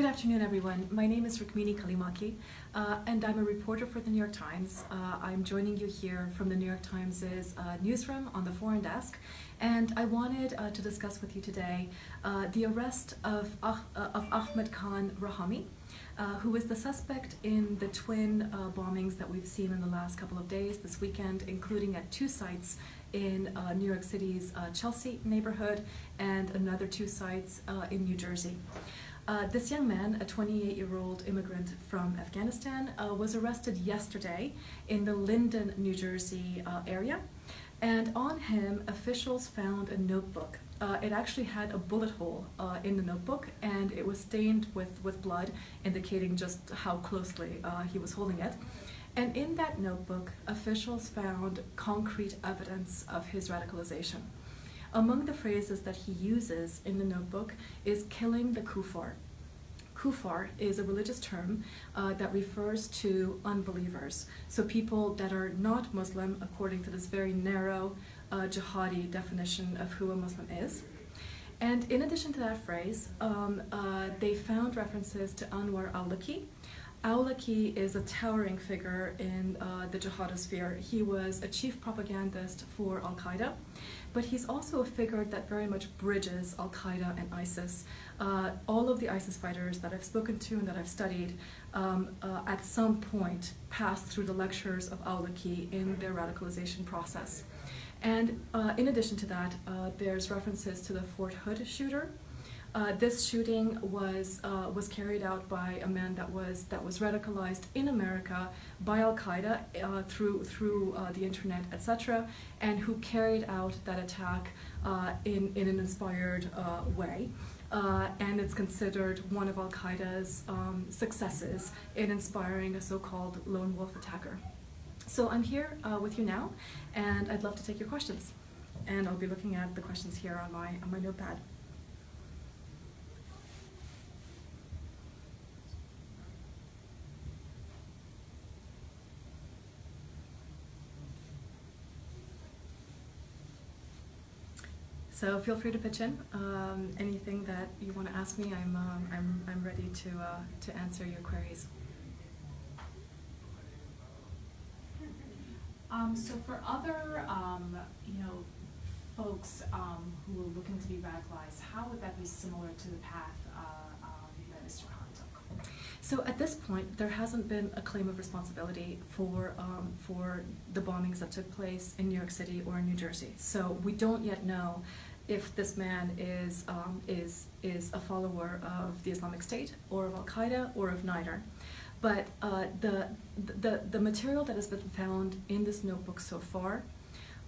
Good afternoon, everyone. My name is Rukmini Callimachi, uh, and I'm a reporter for the New York Times. Uh, I'm joining you here from the New York Times' uh, newsroom on the foreign desk, and I wanted uh, to discuss with you today uh, the arrest of, ah of Ahmad Khan Rahami, who is the suspect in the twin bombings that we've seen in the last couple of days this weekend, including at two sites in New York City's Chelsea neighborhood and another two sites in New Jersey. Uh, this young man, a 28 year old immigrant from Afghanistan, uh, was arrested yesterday in the Linden, New Jersey uh, area. And on him, officials found a notebook. Uh, it actually had a bullet hole uh, in the notebook and it was stained with, with blood, indicating just how closely uh, he was holding it. And in that notebook, officials found concrete evidence of his radicalization. Among the phrases that he uses in the notebook is killing the kuffar. Kuffar is a religious term uh, that refers to unbelievers, so people that are not Muslim according to this very narrow uh, jihadi definition of who a Muslim is. And in addition to that phrase, um, uh, they found references to Anwar al-Awlaki, Awlaki is a towering figure in uh, the jihadisphere. He was a chief propagandist for Al Qaeda, but he's also a figure that very much bridges Al Qaeda and ISIS. Uh, all of the ISIS fighters that I've spoken to and that I've studied um, uh, at some point passed through the lectures of Awlaki in their radicalization process. And uh, in addition to that, uh, there's references to the Fort Hood shooter. Uh, this shooting was uh, was carried out by a man that was that was radicalized in America by Al Qaeda uh, through through uh, the internet, etc., and who carried out that attack uh, in in an inspired uh, way. and it's considered one of Al Qaeda's um, successes in inspiring a so-called lone wolf attacker. So I'm here with you now, and I'd love to take your questions. And I'll be looking at the questions here on my on my notepad. So feel free to pitch in. Um, anything that you want to ask me, I'm, um, I'm, I'm ready to, uh, to answer your queries. Um, so for other, um, you know, folks um, who are looking to be radicalized, how would that be similar to the path uh, um, that Mr. Khan took? So at this point, there hasn't been a claim of responsibility for um, for the bombings that took place in New York City or in New Jersey. So we don't yet know if this man is, um, is, is a follower of the Islamic State or of Al Qaeda or of neither. But uh, the, the, the material that has been found in this notebook so far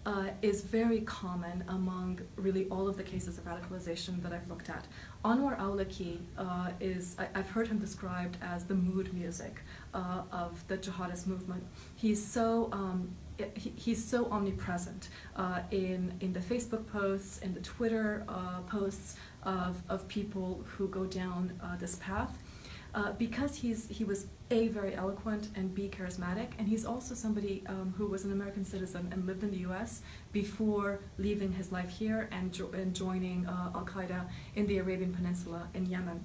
uh, is very common among really all of the cases of radicalization that I've looked at. Anwar Awlaki uh, is, I, have heard him described as the mood music uh, of the jihadist movement. He's so um, he's so omnipresent uh, in, in the Facebook posts, and the Twitter uh, posts of, of people who go down uh, this path. Uh, because he's, he was A, very eloquent, and B, charismatic, and he's also somebody um, who was an American citizen and lived in the US before leaving his life here and, jo and joining uh, Al Qaeda in the Arabian Peninsula in Yemen.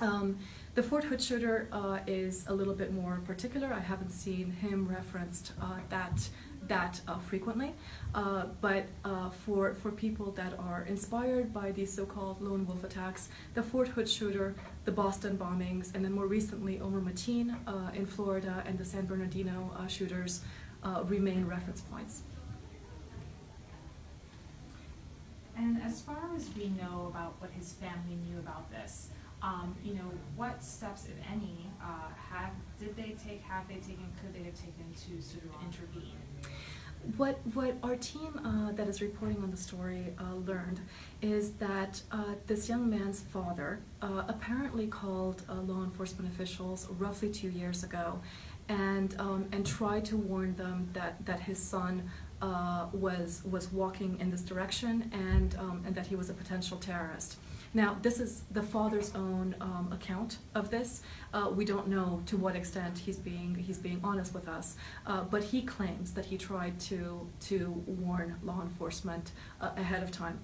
Um, the Fort Hood shooter uh, is a little bit more particular. I haven't seen him referenced uh, that that uh, frequently, uh, but uh, for for people that are inspired by these so-called lone wolf attacks, the Fort Hood shooter, the Boston bombings, and then more recently Omar Mateen uh, in Florida and the San Bernardino shooters remain reference points. And as far as we know about what his family knew about this, um, you know, what steps, if any, uh, have did they take? Have they taken? Could they have taken to sort of intervene? What what our team uh, that is reporting on the story uh, learned is that uh, this young man's father uh, apparently called uh, law enforcement officials roughly two years ago, and um, and tried to warn them that that his son was was walking in this direction and um, and that he was a potential terrorist. Now, this is the father's own um, account of this. Uh, we don't know to what extent he's being he's being honest with us, uh, but he claims that he tried to to warn law enforcement uh, ahead of time.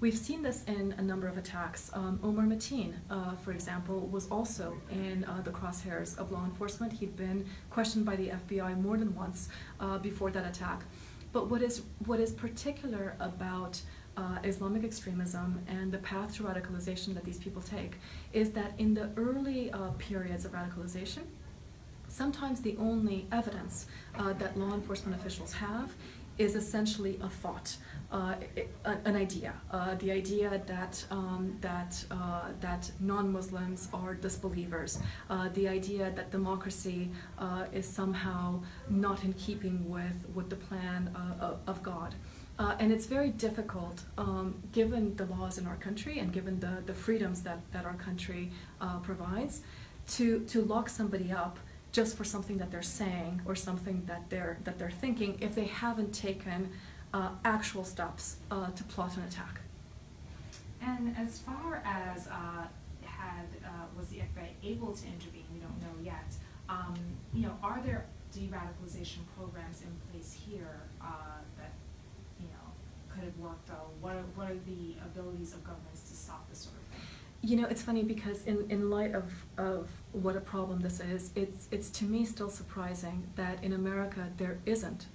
we've seen this in a number of attacks. Um, Omar Mateen, uh, for example, was also in uh, the crosshairs of law enforcement. He'd been questioned by the FBI more than once uh, before that attack. But what is, what is particular about uh, Islamic extremism and the path to radicalization that these people take is that in the early uh, periods of radicalization, sometimes the only evidence uh, that law enforcement officials have is essentially a thought, uh, an idea, uh, the idea that um, that uh, that non-Muslims are disbelievers, the idea that democracy is somehow not in keeping with with the plan of God. And it's very difficult, um, given the laws in our country and given the, the freedoms that, that our country provides, to, to lock somebody up just for something that they're saying or something that they're that they're thinking if they haven't taken uh, actual steps uh, to plot an attack. And as far as uh, had uh, was the FBI able to intervene, we don't know yet. Um, you know, are there de-radicalization programs in place here uh, that you know could have worked? what are, what are the abilities of governments to stop this sort of thing? You know, it's funny because in, in light of, of what a problem this is, it's, it's to me still surprising that in America there isn't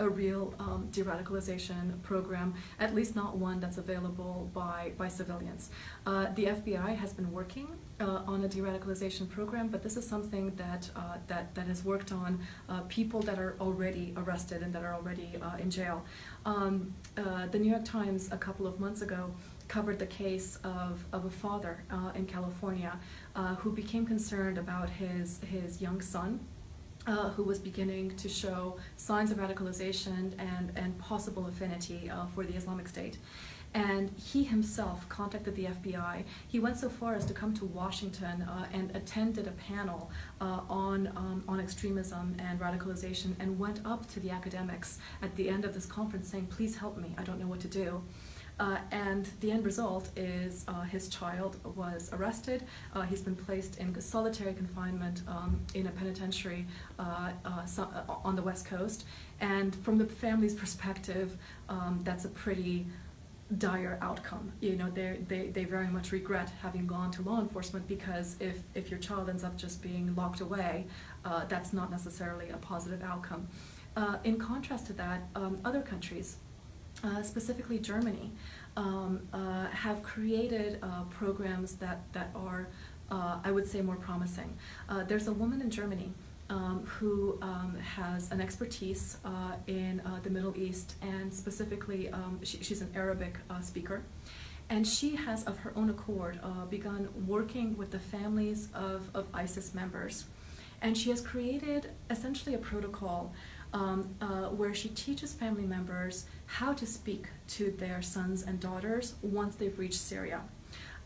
a real um, de-radicalization program, at least not one that's available by, by civilians. Uh, the FBI has been working uh, on a de-radicalization program, but this is something that, uh, that, that has worked on uh, people that are already arrested and that are already uh, in jail. Um, uh, the New York Times a couple of months ago covered the case of, of a father in California who became concerned about his, his young son. Uh, who was beginning to show signs of radicalization and, and possible affinity uh, for the Islamic State. And he himself contacted the FBI. He went so far as to come to Washington uh, and attended a panel uh, on, um, on extremism and radicalization and went up to the academics at the end of this conference saying, please help me, I don't know what to do. Uh, and the end result is uh, his child was arrested. Uh, he's been placed in solitary confinement um, in a penitentiary uh, uh, so, uh, on the West Coast. And from the family's perspective, um, that's a pretty dire outcome. You know, they, they, very much regret having gone to law enforcement because if, if your child ends up just being locked away, that's not necessarily a positive outcome. in contrast to that, um, other countries uh, specifically Germany, um, uh, have created uh, programs that, that are, uh, I would say, more promising. Uh, there's a woman in Germany um, who um, has an expertise in the Middle East, and specifically, um, she, she's an Arabic speaker. And she has, of her own accord, begun working with the families of, of ISIS members. And she has created essentially a protocol um, uh, where she teaches family members how to speak to their sons and daughters once they've reached Syria,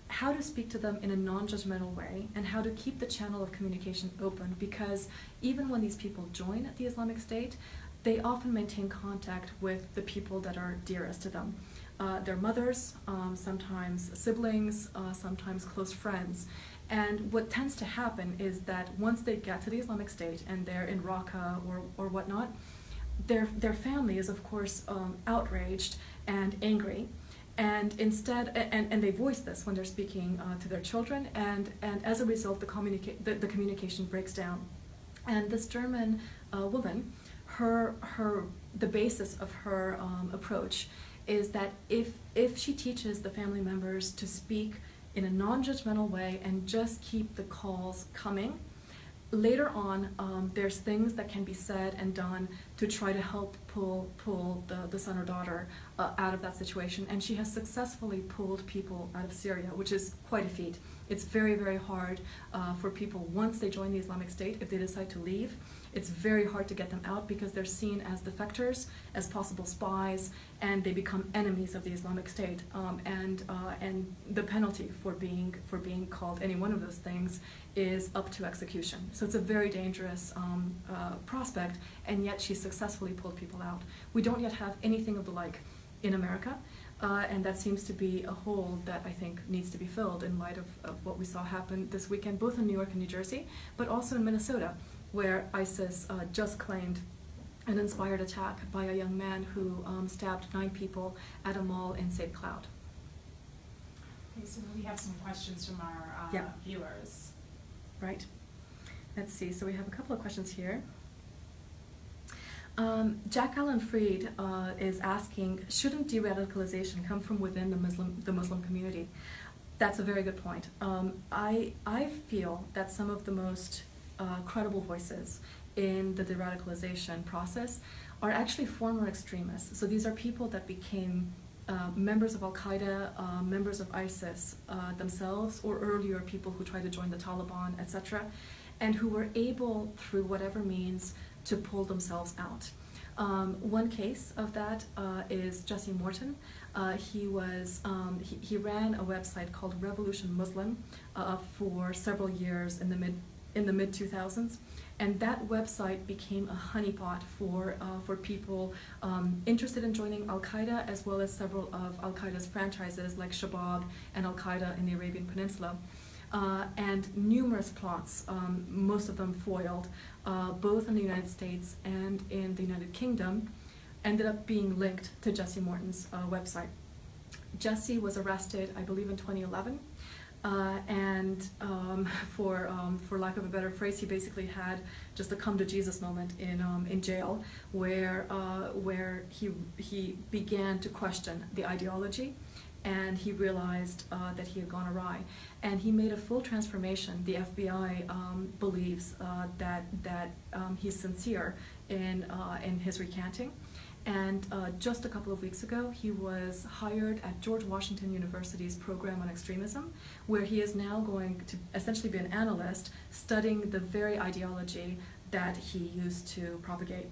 how to speak to them in a non judgmental way, and how to keep the channel of communication open because even when these people join the Islamic State, they often maintain contact with the people that are dearest to them. Uh, their mothers, um, sometimes siblings, uh, sometimes close friends. And what tends to happen is that once they get to the Islamic State and they're in Raqqa or, or whatnot, their, their family is, of course, um, outraged and angry. And instead, and, and they voice this when they're speaking uh, to their children, and, and as a result, the, communica- the, the communication breaks down. And this German uh, woman, her, her, the basis of her um, approach is that if, if she teaches the family members to speak in a non-judgmental way and just keep the calls coming. Later on, um, there's things that can be said and done to try to help pull pull the, the son or daughter uh, out of that situation. And she has successfully pulled people out of Syria, which is quite a feat. It's very, very hard uh, for people once they join the Islamic State, if they decide to leave, it's very hard to get them out because they're seen as defectors, as possible spies, and they become enemies of the Islamic State. Um, and uh, and the penalty for being for being called any one of those things is up to execution. So it's a very dangerous um, uh, prospect, and yet she successfully pulled people out. We don't yet have anything of the like in America. Uh, and that seems to be a hole that I think needs to be filled in light of, of what we saw happen this weekend, both in New York and New Jersey, but also in Minnesota, where ISIS uh, just claimed an inspired attack by a young man who um, stabbed nine people at a mall in St. Cloud. Okay, so we have some questions from our uh, Yeah. viewers. Right. Let's see. So we have a couple of questions here. Um, Jack Allen Freed uh, is asking, shouldn't de-radicalization come from within the Muslim the Muslim community? That's a very good point. Um, I I feel that some of the most uh, credible voices in the de-radicalization process are actually former extremists. So these are people that became uh, members of Al Qaeda, uh, members of ISIS uh, themselves, or earlier people who tried to join the Taliban, etc., and who were able, through whatever means, to pull themselves out. Um, one case of that uh, is Jesse Morton. Uh, he was um, he, he ran a website called Revolution Muslim uh, for several years in the mid in the mid 2000s, and that website became a honeypot for uh, for people um, interested in joining Al Qaeda, as well as several of Al Qaeda's franchises like Shabab and Al Qaeda in the Arabian Peninsula. Uh, and numerous plots, um, most of them foiled, uh, both in the United States and in the United Kingdom, ended up being linked to Jesse Morton's uh, website. Jesse was arrested, I believe, in 2011. Uh, and um, for um, for lack of a better phrase, he basically had just a come to Jesus moment in um, in jail, where uh, where he he began to question the ideology, and he realized uh, that he had gone awry, and he made a full transformation. The FBI um, believes uh, that that um, he's sincere in uh, in his recanting. And uh, just a couple of weeks ago, he was hired at George Washington University's program on extremism, where he is now going to essentially be an analyst studying the very ideology that he used to propagate.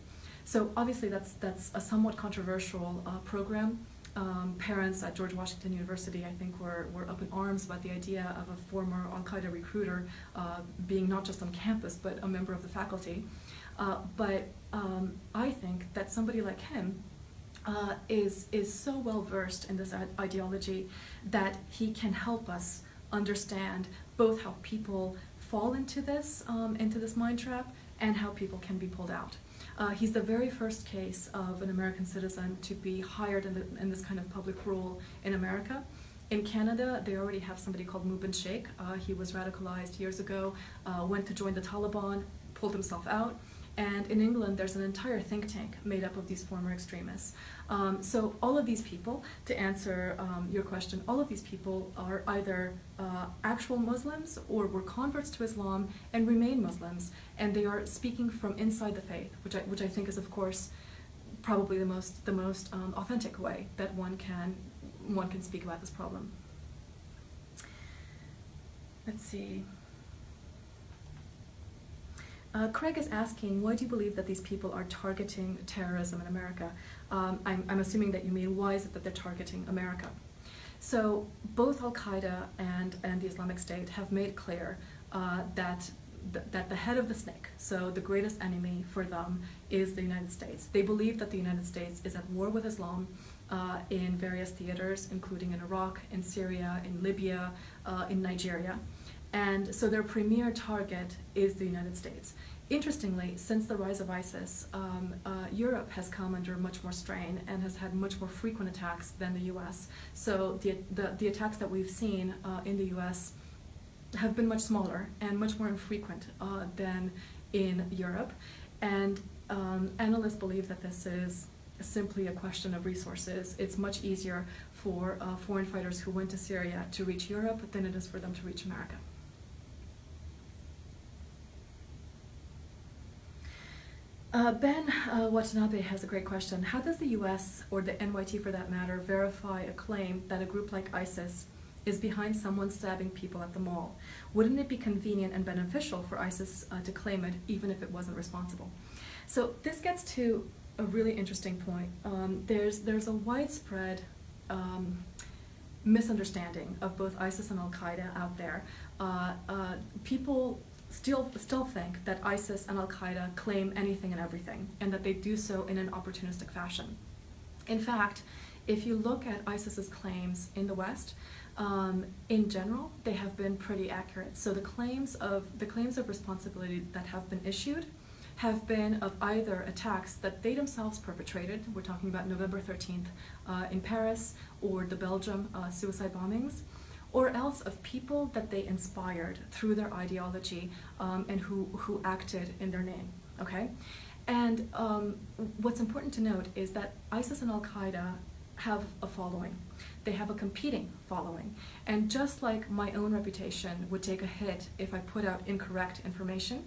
So obviously, that's that's a somewhat controversial uh, program. Um, parents at George Washington University, I think, were, were up in arms about the idea of a former Al Qaeda recruiter uh, being not just on campus but a member of the faculty. Uh, but um, I think that somebody like him uh, is is so well versed in this ideology that he can help us understand both how people fall into this um, into this mind trap and how people can be pulled out. Uh, he's the very first case of an American citizen to be hired in, the, in this kind of public role in America. In Canada, they already have somebody called Mubin Sheikh. Uh, he was radicalized years ago, uh, went to join the Taliban, pulled himself out. And in England, there's an entire think tank made up of these former extremists. Um, so all of these people, to answer um, your question, all of these people are either uh, actual Muslims or were converts to Islam and remain Muslims, and they are speaking from inside the faith, which I, which I think is, of course, probably the most the most um, authentic way that one can one can speak about this problem. Let's see. Uh, Craig is asking, why do you believe that these people are targeting terrorism in America? Um, I'm, I'm, assuming that you mean, why is it that they're targeting America? So both Al Qaeda and, and the Islamic State have made clear uh, that, th- that the head of the snake, so the greatest enemy for them, is the United States. They believe that the United States is at war with Islam uh, in various theaters, including in Iraq, in Syria, in Libya, uh, in Nigeria. And so their premier target is the United States. Interestingly, since the rise of ISIS, um, uh, Europe has come under much more strain and has had much more frequent attacks than the US. So the, the, the attacks that we've seen uh, in the US have been much smaller and much more infrequent uh, than in Europe. And um, analysts believe that this is simply a question of resources. It's much easier for uh, foreign fighters who went to Syria to reach Europe than it is for them to reach America. Uh, ben uh, Watanabe has a great question. How does the US, or the NYT for that matter, verify a claim that a group like ISIS is behind someone stabbing people at the mall? Wouldn't it be convenient and beneficial for ISIS uh, to claim it, even if it wasn't responsible? So this gets to a really interesting point. Um, there's, there's a widespread um, misunderstanding of both ISIS and Al Qaeda out there. Uh, uh, people still still think that ISIS and Al Qaeda claim anything and everything, and that they do so in an opportunistic fashion. In fact, if you look at ISIS's claims in the West, um, in general, they have been pretty accurate. So the claims of the claims of responsibility that have been issued have been of either attacks that they themselves perpetrated. We're talking about November 13th uh, in Paris or the Belgium uh, suicide bombings or else of people that they inspired through their ideology um, and who, who acted in their name. Okay? And um, what's important to note is that ISIS and Al Qaeda have a following. They have a competing following. And just like my own reputation would take a hit if I put out incorrect information,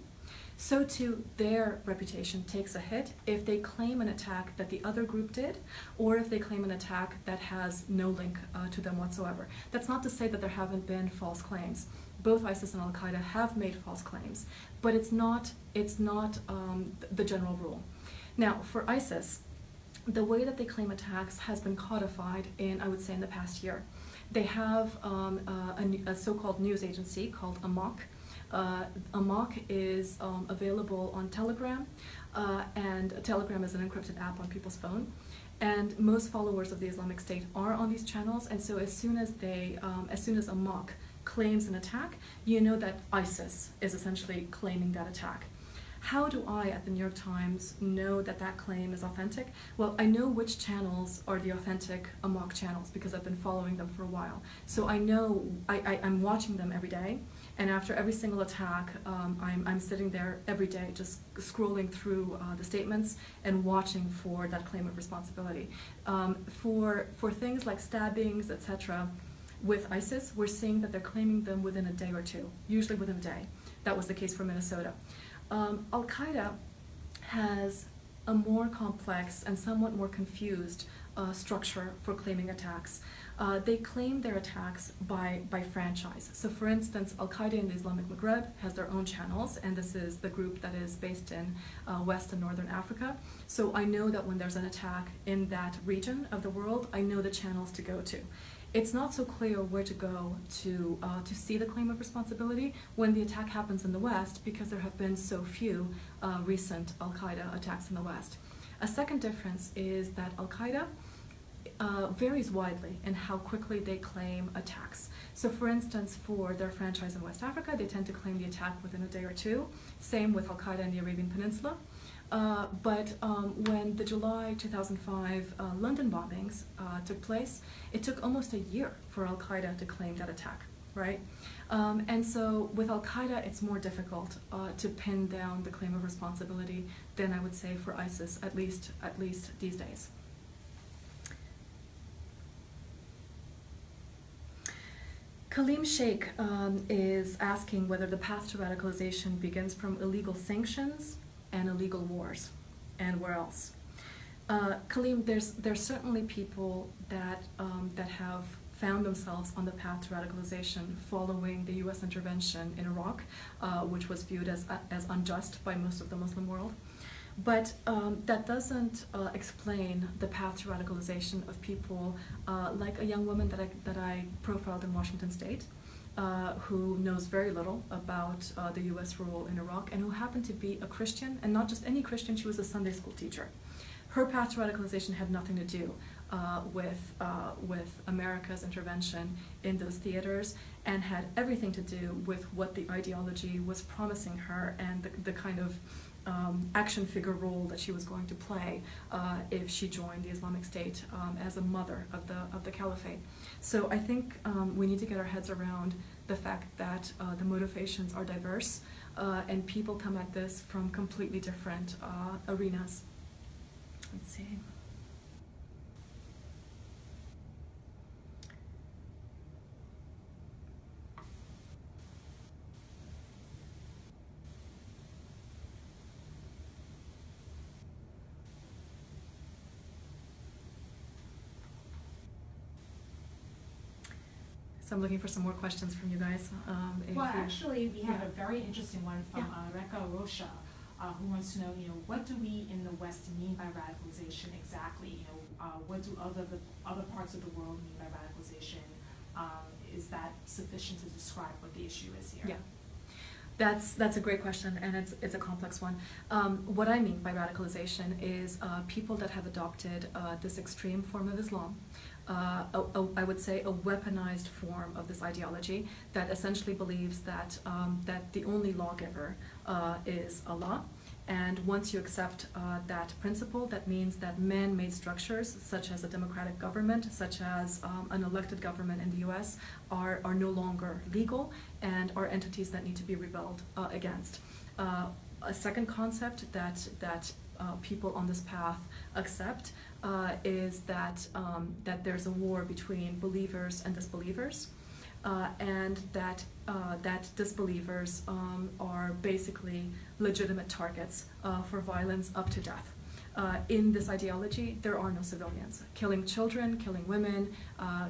so too their reputation takes a hit if they claim an attack that the other group did or if they claim an attack that has no link uh, to them whatsoever. That's not to say that there haven't been false claims. Both ISIS and Al Qaeda have made false claims, but it's not, it's not um, the general rule. Now, for ISIS, the way that they claim attacks has been codified in, I would say, in the past year. They have um, uh, a, a so-called news agency called Amaq, uh, Amaq is um, available on Telegram, uh, and Telegram is an encrypted app on people's phone. And most followers of the Islamic State are on these channels, and so as soon as they, um, as soon as Amaq claims an attack, you know that ISIS is essentially claiming that attack. How do I, at the New York Times, know that that claim is authentic? Well, I know which channels are the authentic Amaq channels because I've been following them for a while. So I know, I, I, I'm watching them every day. And after every single attack, um, I'm, I'm sitting there every day just scrolling through uh, the statements and watching for that claim of responsibility. Um, for, for things like stabbings, etc., with ISIS, we're seeing that they're claiming them within a day or two, usually within a day. That was the case for Minnesota. Um, Al Qaeda has a more complex and somewhat more confused uh, structure for claiming attacks. Uh, they claim their attacks by, by franchise. So for instance, Al-Qaeda in the Islamic Maghreb has their own channels, and this is the group that is based in uh, West and Northern Africa. So I know that when there's an attack in that region of the world, I know the channels to go to. It's not so clear where to go to, uh, to see the claim of responsibility when the attack happens in the West because there have been so few uh, recent Al-Qaeda attacks in the West. A second difference is that Al-Qaeda uh, varies widely in how quickly they claim attacks. So for instance, for their franchise in West Africa, they tend to claim the attack within a day or two. Same with Al-Qaeda in the Arabian Peninsula. Uh, but um, when the July 2005 uh, London bombings uh, took place, it took almost a year for Al Qaeda to claim that attack, right? Um, and so with Al Qaeda, it's more difficult uh, to pin down the claim of responsibility than I would say for ISIS, at least at least these days. Kaleem Sheikh um, is asking whether the path to radicalization begins from illegal sanctions and illegal wars, and where else. Uh, Kaleem, there's there's certainly people that um, that have found themselves on the path to radicalization following the U.S. intervention in Iraq, uh, which was viewed as as unjust by most of the Muslim world. But um, that doesn't uh, explain the path to radicalization of people uh, like a young woman that I, that I profiled in Washington State, uh, who knows very little about uh, the US rule in Iraq and who happened to be a Christian, and not just any Christian, she was a Sunday school teacher. Her path to radicalization had nothing to do uh, with, uh, with America's intervention in those theaters and had everything to do with what the ideology was promising her and the, the kind of um, action figure role that she was going to play uh, if she joined the Islamic State um, as a mother of the of the caliphate. So I think um, we need to get our heads around the fact that uh, the motivations are diverse uh, and people come at this from completely different uh, arenas. Let's see. So I'm looking for some more questions from you guys. Um, well, you, actually, we have a very interesting one from yeah. uh, Reka Rocha, uh, who wants to know, you know, what do we in the West mean by radicalization exactly? You know, uh, what do other the other parts of the world mean by radicalization? Um, is that sufficient to describe what the issue is here? Yeah. That's that's a great question, and it's it's a complex one. Um, what I mean by radicalization is uh, people that have adopted uh, this extreme form of Islam, uh, a, a, I would say, a weaponized form of this ideology that essentially believes that um, that the only lawgiver uh, is Allah, And once you accept uh, that principle, that means that man made structures, such as a democratic government, such as um, an elected government in the US, are, are no longer legal and are entities that need to be rebelled uh, against. A second concept that, that uh, people on this path accept uh, is that, um, that there's a war between believers and disbelievers. Uh, and that uh, that disbelievers um, are basically legitimate targets uh, for violence up to death. Uh, in this ideology, there are no civilians. Killing children, killing women,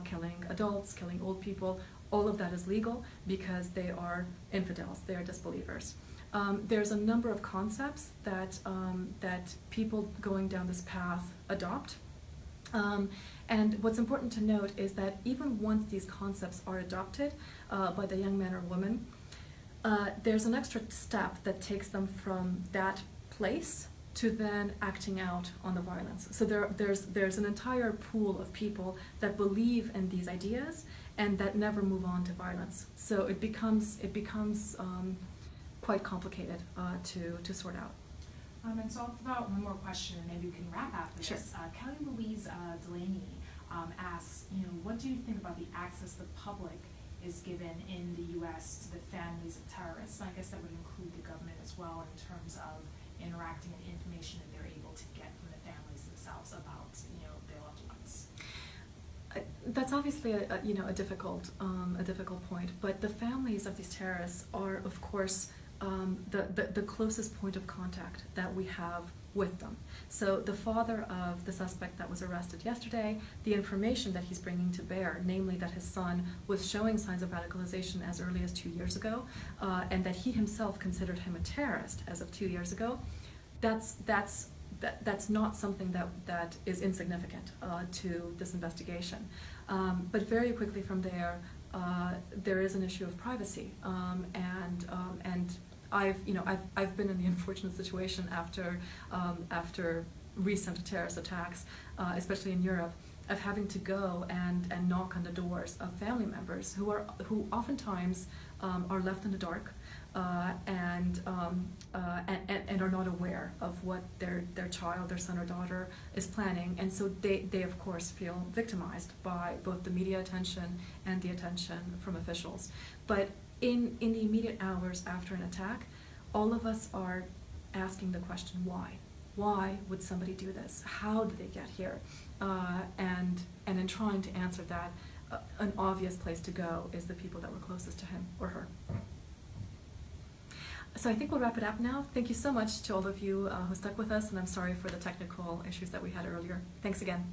killing adults, killing old people, all of that is legal because they are infidels, they are disbelievers. Um, there's a number of concepts that, um, that people going down this path adopt. Um, and what's important to note is that even once these concepts are adopted uh, by the young man or woman, uh, there's an extra step that takes them from that place to then acting out on the violence. So there, there's, there's an entire pool of people that believe in these ideas and that never move on to violence. So it becomes, it becomes um, quite complicated uh, to, to sort out. Um, and so I'll throw out one more question, and maybe we can wrap after Sure. this. Uh, Kelly Louise uh, Delaney um, asks, you know, what do you think about the access the public is given in the U.S. to the families of terrorists? And I guess that would include the government as well in terms of interacting and information that they're able to get from the families themselves about, you know, their loved ones. Uh, That's obviously a, a you know a difficult um, a difficult point, but the families of these terrorists are of course um, the, the the closest point of contact that we have with them. So the father of the suspect that was arrested yesterday, the information that he's bringing to bear, namely that his son was showing signs of radicalization as early as two years ago, uh, and that he himself considered him a terrorist as of two years ago, that's that's that, that's not something that, that is insignificant uh, to this investigation. Um, but very quickly from there, uh, there is an issue of privacy, um, and um, and I've you know I've, I've been in the unfortunate situation after um, after recent terrorist attacks, uh, especially in Europe, of having to go and, and knock on the doors of family members who are who oftentimes um, are left in the dark uh, and, um, uh, and, and are not aware of what their their child, their son or daughter, is planning, and so they, they of course feel victimized by both the media attention and the attention from officials. But in in the immediate hours after an attack, all of us are asking the question why. Why would somebody do this? How did they get here? Uh, and and in trying to answer that, uh, an obvious place to go is the people that were closest to him or her. So I think we'll wrap it up now. Thank you so much to all of you uh, who stuck with us, and I'm sorry for the technical issues that we had earlier. Thanks again.